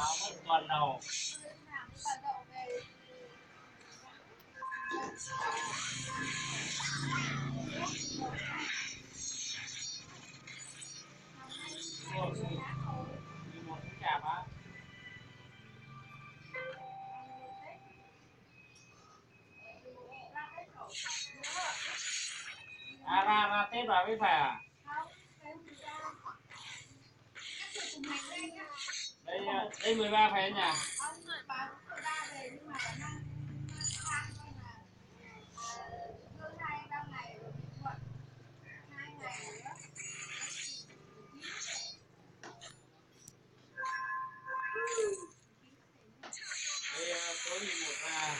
nó mất tuần đầu một một cái chạp á à ra ra, tết rồi mới phải à đây à, đây 13 phải anh nhà. À, tối 11 ra à.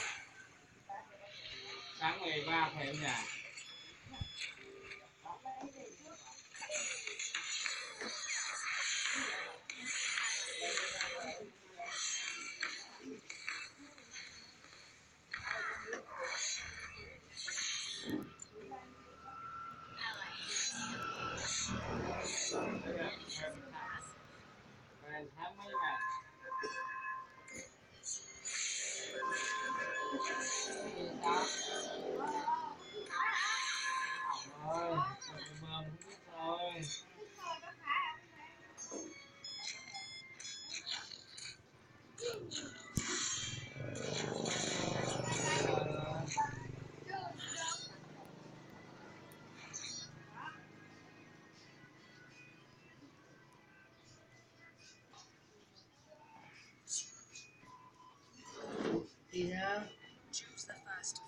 sáng 13 phải nhỉ last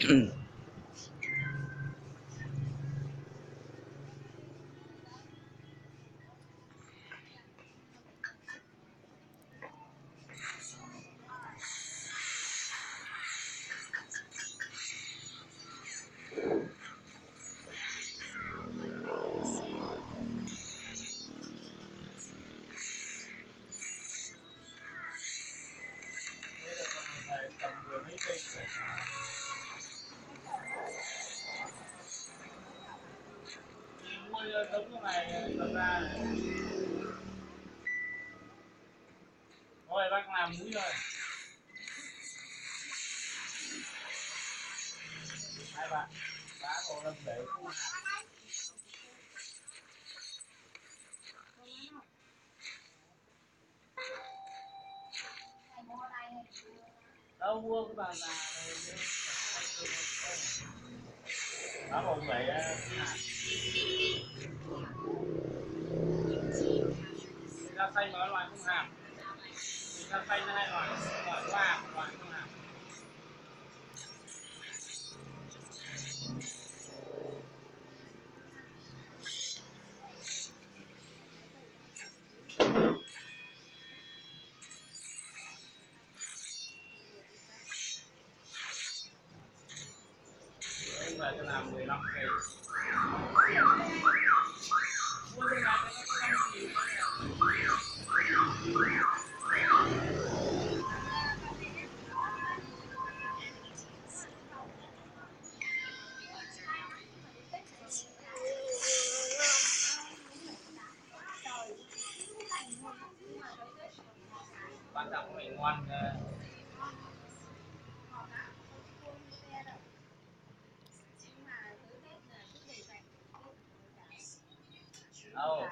thing. Mua cái này thật ra. Thôi bác làm mũi rồi. Hai bạn, đá còn lâm để khu you đâu mua cái bà già này chứ. đó một bảy á, ra da xanh loại không hàm ra da xanh nó hai loại loại có hàm loại không hàm Anh về cho làm 15 cây Mua cái này đâu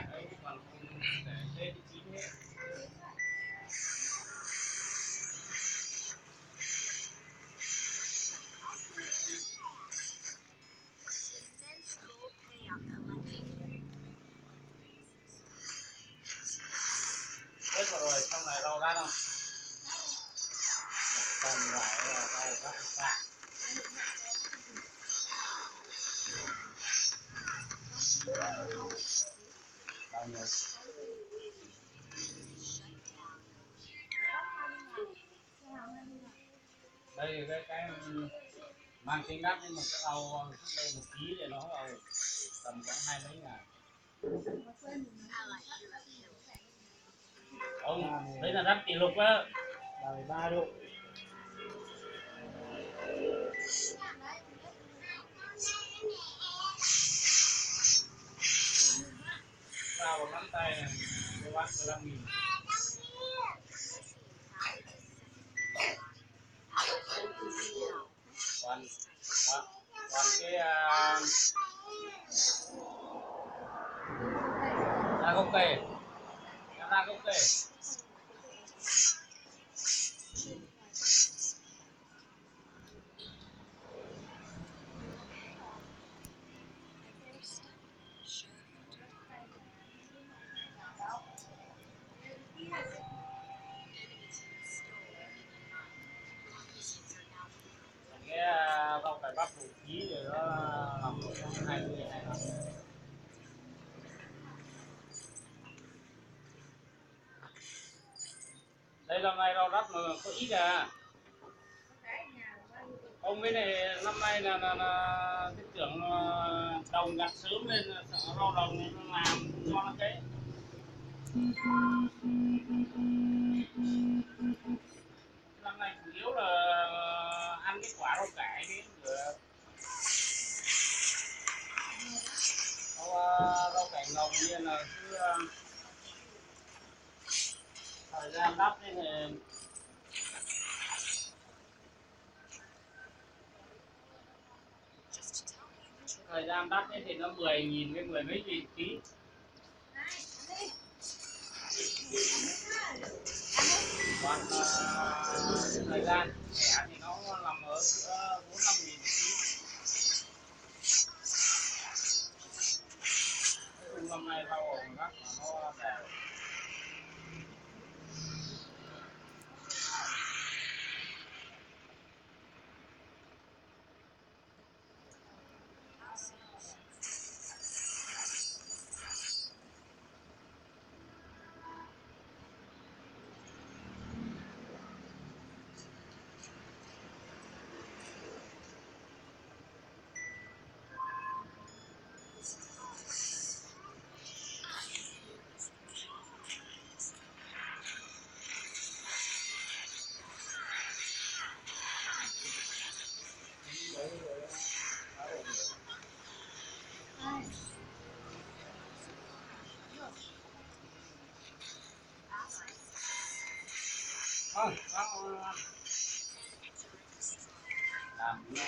thằng là đây, cái cái ừ, mang tiếng đắt nhưng mà cái rau ờ, đây một ký thì nó vào tầm khoảng hai mấy ngàn. Ông, đấy là đắt kỷ lục á. Ba mươi ba độ. Sao vào nắm tay này tôi bán 15 nghìn còn còn, còn cái à, ra gốc cây ra gốc cây Còn à, rau cải bắp một ký thì làm hai mươi hai năm đây là ngày rau rắt mà có ít à ông cái này năm nay là là, là cái tưởng ờ, đồng gặt sớm lên sợ rau đồng này nó làm cho nó cái năm nay chủ yếu là ờ, ăn cái quả rau cải. Rau như là cứ ờ, thời gian đắp thì thời gian đắt ấy thì nó 10 nghìn với 10 mấy nghìn ký. Còn uh, thời gian. làm nữa.